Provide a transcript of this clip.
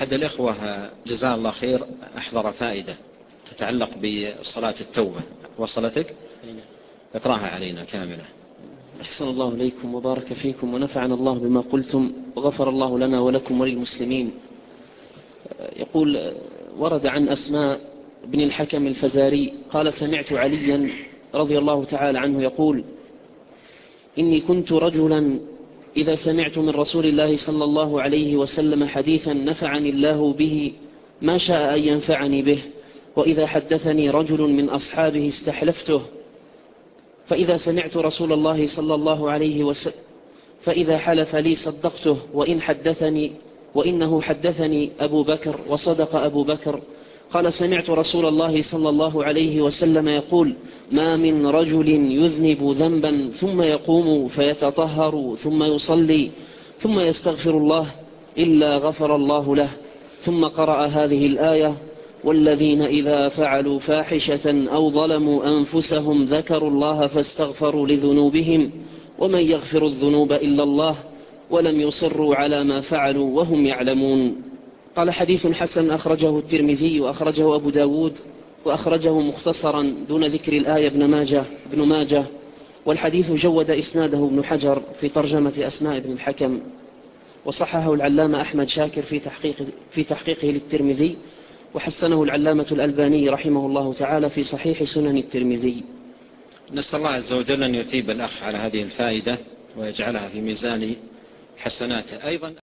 أحد الإخوة جزاه الله خير أحضر فائدة تتعلق بصلاة التوبة. وصلتك؟ اقرأها علينا كاملة. أحسن الله إليكم وبارك فيكم ونفعنا الله بما قلتم وغفر الله لنا ولكم وللمسلمين. يقول ورد عن أسماء بن الحكم الفزاري قال سمعت عليا رضي الله تعالى عنه يقول إني كنت رجلا إذا سمعت من رسول الله صلى الله عليه وسلم حديثا نفعني الله به ما شاء أن ينفعني به وإذا حدثني رجل من أصحابه استحلفته فإذا سمعت رسول الله صلى الله عليه وسلم فإذا حلف لي صدقته وإن حدثني وإنه حدثني أبو بكر وصدق أبو بكر قال سمعت رسول الله صلى الله عليه وسلم يقول ما من رجل يذنب ذنبا ثم يقوم فيتطهر ثم يصلي ثم يستغفر الله إلا غفر الله له ثم قرأ هذه الآية والذين إذا فعلوا فاحشة أو ظلموا أنفسهم ذكروا الله فاستغفروا لذنوبهم ومن يغفر الذنوب إلا الله ولم يصروا على ما فعلوا وهم يعلمون. قال حديث حسن أخرجه الترمذي وأخرجه أبو داود وأخرجه مختصرا دون ذكر الآية ابن ماجه, ابن ماجه والحديث جود إسناده ابن حجر في ترجمة أسماء ابن الحكم وصححه العلامة أحمد شاكر في, تحقيق في تحقيقه للترمذي وحسنه العلامة الألباني رحمه الله تعالى في صحيح سنن الترمذي. نسأل الله عز وجل أن يثيب الأخ على هذه الفائدة ويجعلها في ميزان حسناته. أيضا